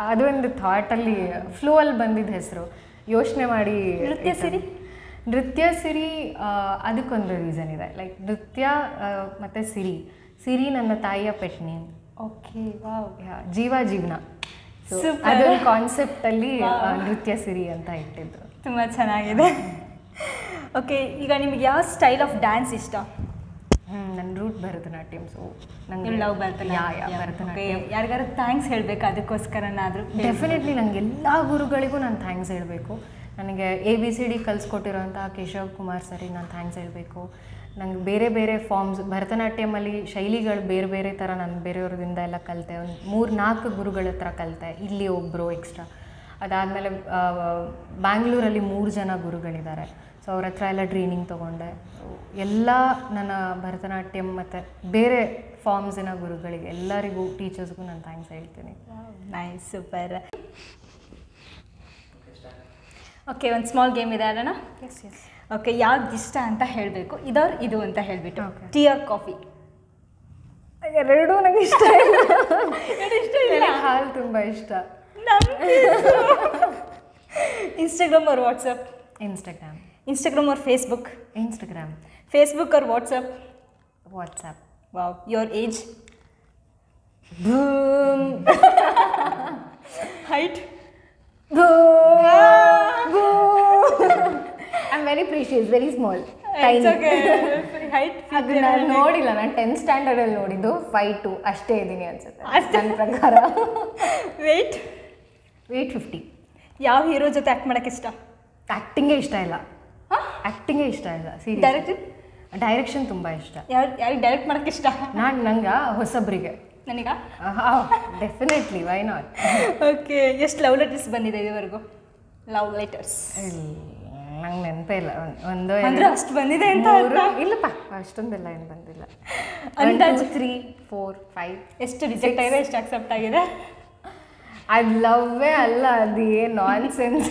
ಅದೊಂದು ಥಾಟಲ್ಲಿ ಫ್ಲೋ ಅಲ್ಲಿ ಬಂದಿದ್ದ ಹೆಸರು. ಯೋಚನೆ ಮಾಡಿ ನೃತ್ಯ ಸಿರಿ? ನೃತ್ಯ ಸಿರಿ ಅದಕ್ಕೊಂದು ರೀಸನ್ ಇದೆ. ಲೈಕ್ ನೃತ್ಯ ಮತ್ತೆ ಸಿರಿ. ಸಿರಿ ನನ್ನ ತಾಯಿಯ ಪೆಟ್ನಿ ನೇಮ್ ಓಕೆ ಜೀವ ಜೀವನ. ಅದೊಂದು ಕಾನ್ಸೆಪ್ಟಲ್ಲಿ ನೃತ್ಯ ಸಿರಿ ಅಂತ ಇಟ್ಟಿದ್ರು ತುಂಬ ಚೆನ್ನಾಗಿದೆ. ಓಕೆ ಈಗ ನಿಮ್ಗೆ ಯಾವ ಸ್ಟೈಲ್ ಆಫ್ ಡ್ಯಾನ್ಸ್ ಇಷ್ಟ? ನನ್ನ ರೂಟ್ ಭರತನಾಟ್ಯಂ ಸೊ ನಂಗೆ ಲವ್ ಭರತನಾಟ್ಯಂ. ಯಾರಿಗಾರು ಥ್ಯಾಂಕ್ಸ್ ಹೇಳಬೇಕು ಅದಕ್ಕೋಸ್ಕರನಾದರೂ? ಡೆಫಿನೆಟ್ಲಿ ನನಗೆ ಎಲ್ಲ ಗುರುಗಳಿಗೂ ನಾನು ಥ್ಯಾಂಕ್ಸ್ ಹೇಳಬೇಕು. ನನಗೆ ಎ ಬಿ ಸಿ ಡಿ ಕಲಿಸ್ಕೊಟ್ಟಿರೋಂಥ ಕೇಶವ್ ಕುಮಾರ್ ಸರಿಗೆ ನಾನು ಥ್ಯಾಂಕ್ಸ್ ಹೇಳಬೇಕು. ನಂಗೆ ಬೇರೆ ಬೇರೆ ಫಾರ್ಮ್ಸ್ ಭರತನಾಟ್ಯಮಲ್ಲಿ ಶೈಲಿಗಳು ಬೇರೆ ಬೇರೆ ಥರ ನಾನು ಬೇರೆಯವ್ರದಿಂದ ಎಲ್ಲ ಕಲಿತೆ. ಒಂದು ಮೂರು ನಾಲ್ಕು ಗುರುಗಳ ಹತ್ರ ಕಲಿತೆ ಇಲ್ಲಿ ಒಬ್ಬರು ಎಕ್ಸ್ಟ್ರಾ ಅದಾದಮೇಲೆ ಬ್ಯಾಂಗ್ಳೂರಲ್ಲಿ ಮೂರು ಜನ ಗುರುಗಳಿದ್ದಾರೆ. ಸೊ ಅವ್ರ ಹತ್ರ ಎಲ್ಲ ಟ್ರೈನಿಂಗ್ ತೊಗೊಂಡೆ. ಎಲ್ಲ ನನ್ನ ಭರತನಾಟ್ಯಂ ಮತ್ತು ಬೇರೆ ಫಾರ್ಮ್ಸಿನ ಗುರುಗಳಿಗೆ ಎಲ್ಲರಿಗೂ ಟೀಚರ್ಸ್ಗೂ ನಾನು ಥ್ಯಾಂಕ್ಸ್ ಹೇಳ್ತೀನಿ. ನೈಸ್ ಸೂಪರ್ ಓಕೆ ಒಂದು ಸ್ಮಾಲ್ ಗೇಮ್ ಇದೆ ಆಡೋಣ? ಎಸ್ ಎಸ್ ಓಕೆ ಯಾವ್ದು ಇಷ್ಟ ಅಂತ ಹೇಳಬೇಕು. ಇದವ್ರು ಇದು ಅಂತ ಹೇಳಿಬಿಟ್ಟು. ಟೀ ಆರ್ ಕಾಫಿ ಎರಡೂ ನನಗೆ ಇಷ್ಟ ಇಷ್ಟ ಇಲ್ಲ? ಹಾಲು ತುಂಬ ಇಷ್ಟ. ಇನ್ಸ್ಟಾಗ್ರಾಮ್ ಅವ್ರ ವಾಟ್ಸಪ್ ಇನ್ಸ್ಟಾಗ್ರಾಮ್ ಇನ್ಸ್ಟಾಗ್ರಾಮ್ ಅವ್ರ Facebook Instagram Facebook or WhatsApp WhatsApp wow your age height I am very precious very small height ಅದು ನಾನು ನೋಡಿಲ್ಲ ನಾನು ಟೆಂತ್ ಸ್ಟ್ಯಾಂಡರ್ಡಲ್ಲಿ ನೋಡಿದ್ದು ಫೈವ್ ಟು ಅಷ್ಟೇ ಇದ್ದೀನಿ ಅನ್ಸುತ್ತೆ? ನನ್ನ ಪ್ರಕಾರ. ವೆಯ್ಟ್ ವೆಯ್ಟ್ ಫಿಫ್ಟಿ ಯಾವ ಹೀರೋ ಜೊತೆ ಆ್ಯಕ್ಟ್ ಮಾಡೋಕ್ಕೆ ಇಷ್ಟ? ಆ್ಯಕ್ಟಿಂಗೇ ಇಷ್ಟ ಇಲ್ಲ. ಆ್ಯಕ್ಟಿಂಗೇ ಇಷ್ಟ ಇಲ್ಲ ಸೀರಿಯಸ್ ಡೈರೆಕ್ಟ್ ಡೈರೆಕ್ಷನ್ ತುಂಬ ಇಷ್ಟ. ಯಾರು ಯಾರಿಗೆ ಡೈರೆಕ್ಟ್ ಮಾಡೋಕ್ಕೆ ಇಷ್ಟ? ನಾನು ನಂಗೆ ಹೊಸಬ್ರಿಗೆ. ನನಗ? ಡೆಫಿನೆಟ್ಲಿ ವೈ ನಾಟ್ ಓಕೆ ಎಷ್ಟು ಲವ್ ಲೆಟರ್ಸ್ ಬಂದಿದೆ ಇದುವರೆಗೂ? ಲವ್ ಲೆಟರ್ಸ್ ನಂಗೆ ನೆನಪೇ ಇಲ್ಲ. ಒಂದ್- ಒಂದು ಅಂದ್ರೆ ಅಷ್ಟು ಬಂದಿದೆ ಅಂತ ಇಲ್ಲಪ್ಪ ಅಷ್ಟೊಂದೆಲ್ಲ ಏನು ಬಂದಿಲ್ಲ. ಅಂದಾಜು? ತ್ರೀ ಫೋರ್ ಫೈವ್ ಎಷ್ಟು ರಿಜೆಕ್ಟ್ ಆಗಿದೆ ಎಷ್ಟು ಅಕ್ಸೆಪ್ಟ್ ಆಗಿದೆ? ಅದು ಲವ್ವೇ ಅಲ್ಲ ಅದು ಏನು ನಾನ್ ಸೆನ್ಸ್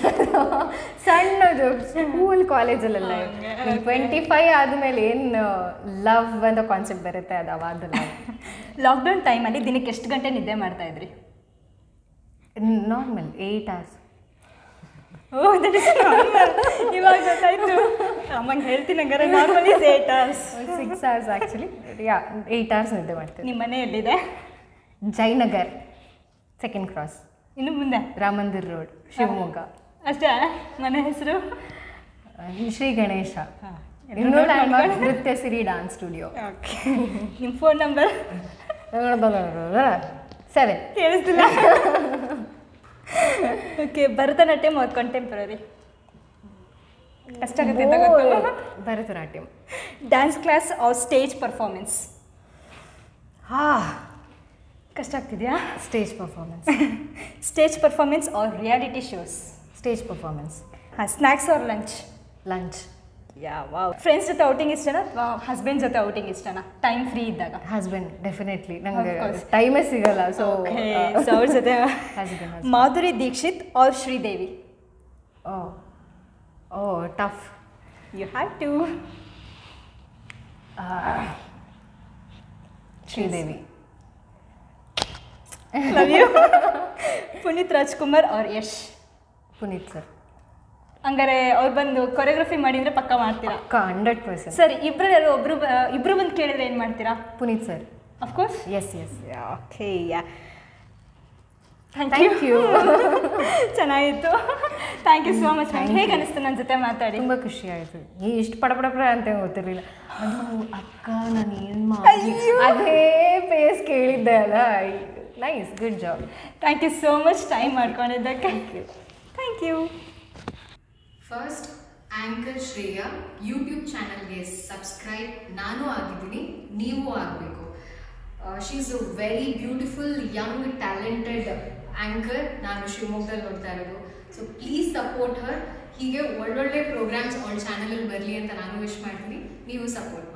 ಸಣ್ಣದು. ಸ್ಕೂಲ್ ಕಾಲೇಜಲ್ಲೆಲ್ಲ ಟ್ವೆಂಟಿ ಫೈವ್ ಆದಮೇಲೆ ಏನು ಲವ್ ಅಂತ ಕಾನ್ಸೆಪ್ಟ್ ಬರುತ್ತೆ? ಅದು ಅವಾಗ ಲಾಕ್ಡೌನ್ ಟೈಮಲ್ಲಿ ದಿನಕ್ಕೆ ಎಷ್ಟು ಗಂಟೆ ನಿದ್ದೆ ಮಾಡ್ತಾ ಇದ್ರಿ? Normal eight hours oh that is ಇವಾಗ ಗೊತ್ತಾಯ್ತು. ಅಮ್ಮಂಗೆ ಹೇಳ್ತೀನಿ ಹಂಗಾರೆ normal is eight hours six hours actually yeah eight hours ನಿದ್ದೆ ಮಾಡ್ತೀನಿ ನಿಮ್ಮ ಮನೆ ಎಲ್ಲಿದೆ? ಜಯನಗರ್ ಸೆಕೆಂಡ್ ಕ್ರಾಸ್ ಇನ್ನು ಮುಂದೆ ರಾಮಂದಿರ್ ರೋಡ್ ಶಿವಮೊಗ್ಗ. ಅಷ್ಟೇ ಮನೆ ಹೆಸರು? Shri Ganesha. Nritya Siri dance studio okay ನಿಮ್ಮ ಫೋನ್ ನಂಬರ್ ಸೆವೆನ್ ಕೇಳಿಸ್ತಿಲ್ಲ. ಓಕೆ ಭರತನಾಟ್ಯಂ ಅವ್ರ ಕಂಟೆಂಪ್ರರಿ ಕಷ್ಟ ಆಗುತ್ತೆ Bharatanatyam. Dance class or stage performance ಹಾ. ಕಷ್ಟ ಆಗ್ತಿದೆಯಾ stage performance stage performance or reality shows stage performance ಹಾಂ snacks or lunch lunch yeah ಯಾವ ಫ್ರೆಂಡ್ಸ್ ಜೊತೆ ಔಟಿಂಗ್ ಇಷ್ಟನಾ ಅಥವಾ ಹಸ್ಬೆಂಡ್ ಜೊತೆ ಔಟಿಂಗ್ ಇಷ್ಟನಾ ಟೈಮ್ ಫ್ರೀ ಇದ್ದಾಗ? ಹಸ್ಬೆಂಡ್ ಡೆಫಿನೆಟ್ಲಿ ನಂಗೆ. ಟೈಮೇ ಸಿಗಲ್ಲ ಸೊ ಸೊ ಅವ್ರ ಜೊತೆ Madhuri Dixit or Sridevi? Oh oh tough you have to Sridevi. Love you Puneeth Rajkumar ಅವ್ರ ಯಶ್. ಪುನೀತ್ ಸರ್. ಹಂಗಾರೆ ಅವ್ರು ಬಂದು ಕೊರಿಯೋಗ್ರಫಿ ಮಾಡಿದ್ರೆ ಪಕ್ಕ ಮಾಡ್ತೀರಾ? ಹಂಡ್ರೆಡ್ ಪರ್ಸೆಂಟ್ ಸರಿ ಇಬ್ರು ಯಾರು ಒಬ್ರು ಇಬ್ರು ಬಂದು ಕೇಳಿದ್ರೆ ಏನು ಮಾಡ್ತೀರಾ? Puneeth sir. Of course yes yes okay thank you ಚೆನ್ನಾಗಿತ್ತು. ಥ್ಯಾಂಕ್ ಯು ಸೋ ಮಚ್ ಹೇಗೆ ಅನಿಸ್ತು ನನ್ನ ಜೊತೆ ಮಾತಾಡಿ? ತುಂಬ ಖುಷಿ ಆಯಿತು. ಏ ಇಷ್ಟು ಪಡ ಪಡ ಪಡ ಅಂತ ಗೊತ್ತಿರಲಿಲ್ಲ. ಅದು ಅಕ್ಕ ನಾನು ಏನು ಮಾಡಿ ಅದೇ ಪೇಸ್ ಕೇಳಿದ್ದೆ ಅಲ್ಲ. Nice good job thank you so much time ಮಾಡ್ಕೊಂಡಿದ್ದಕ್ಕೆ thank you thank you first anchor Shreya YouTube ಚಾನಲ್ಗೆ ಸಬ್ಸ್ಕ್ರೈಬ್ ನಾನು ಆಗಿದ್ದೀನಿ ನೀವು ಆಗಬೇಕು. She is a very beautiful young talented anchor ನಾನು ಶಿವಮೊಗ್ಗದಲ್ಲಿ ನೋಡ್ತಾ ಇರೋದು. ಸೊ ಪ್ಲೀಸ್ ಸಪೋರ್ಟ್ ಹರ್ ಹೀಗೆ ಒಳ್ಳೊಳ್ಳೆ ಪ್ರೋಗ್ರಾಮ್ಸ್ ಅವಳ ಚಾನಲಲ್ಲಿ ಬರಲಿ ಅಂತ ನಾನು ವಿಶ್ ಮಾಡ್ತೀನಿ. ನೀವು ಸಪೋರ್ಟ್